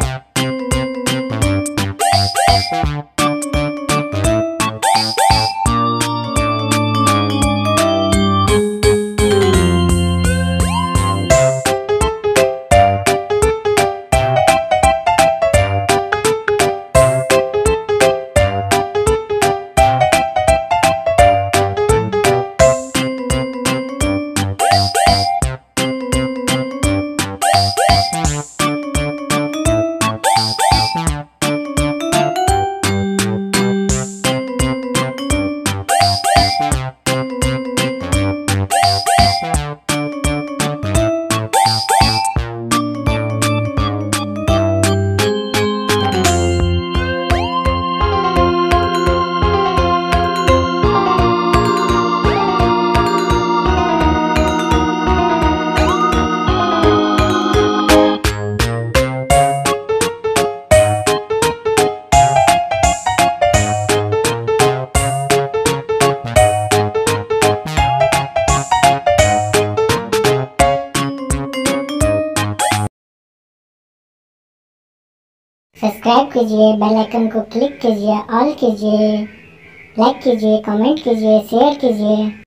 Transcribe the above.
Bye. Subscribe कीजिए bell icon को click कीजिए ऑल कीजिए लाइक कीजिए कमेंट कीजिए शेयर कीजिए।